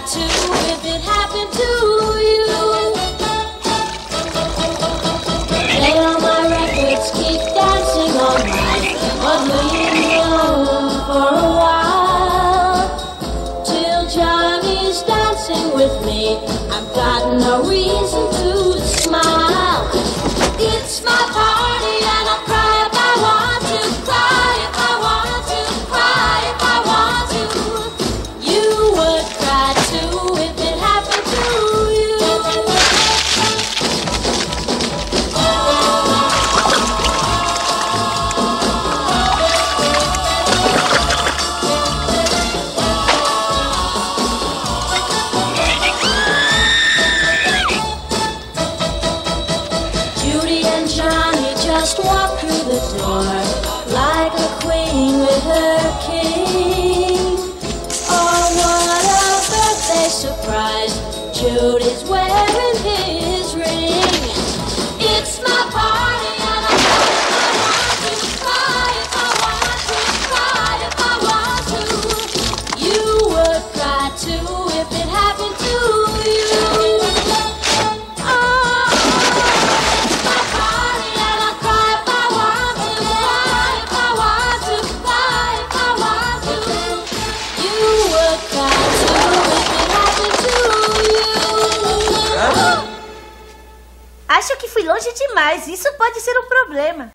too if it happened to you. Play on my records, keep dancing all night, but leave me alone for a while. Till Johnny's dancing with me, I've got Just walked through the door like a queen with her king. Oh, what a birthday surprise! Judy's wearing his ring. Acho que fui longe demais. Isso pode ser um problema.